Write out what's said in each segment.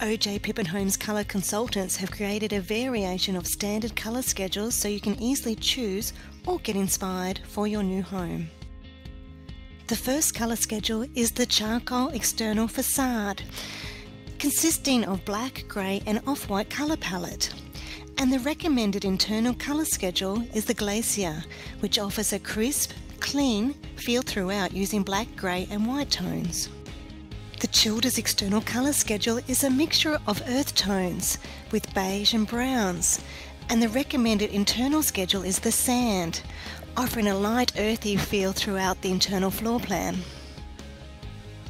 OJ Pippin Homes colour consultants have created a variation of standard colour schedules so you can easily choose or get inspired for your new home. The first colour schedule is the charcoal external facade, consisting of black, grey and off-white colour palette. And the recommended internal colour schedule is the Glacier, which offers a crisp, clean feel throughout using black, grey and white tones. The Childers external colour schedule is a mixture of earth tones with beige and browns, and the recommended internal schedule is the Sand, offering a light earthy feel throughout the internal floor plan.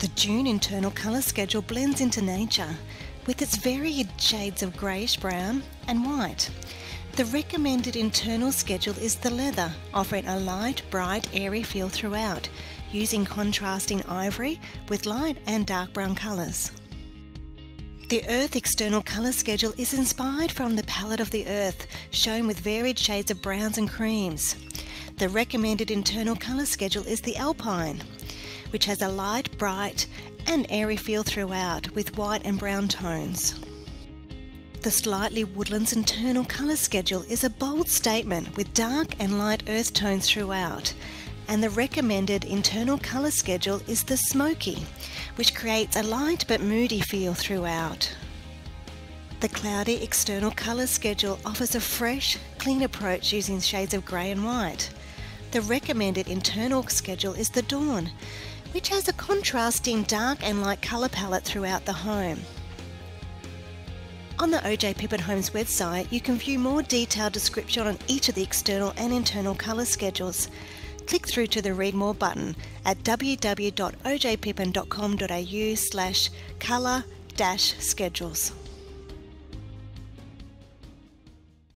The Dune internal colour schedule blends into nature with its varied shades of greyish brown and white. The recommended internal schedule is the leather, offering a light, bright, airy feel throughout, using contrasting ivory with light and dark brown colours. The Earth external colour schedule is inspired from the palette of the Earth, shown with varied shades of browns and creams. The recommended internal colour schedule is the Alpine, which has a light, bright and airy feel throughout with white and brown tones. The Slightly Woodlands internal colour schedule is a bold statement with dark and light earth tones throughout and the recommended internal colour schedule is the Smoky, which creates a light but moody feel throughout. The Cloudy external colour schedule offers a fresh, clean approach using shades of grey and white. The recommended internal schedule is the Dawn, which has a contrasting dark and light colour palette throughout the home. On the OJ Pippin Homes website, you can view more detailed description on each of the external and internal colour schedules click through to the Read More button at www.ojpippin.com.au slash colour dash schedules.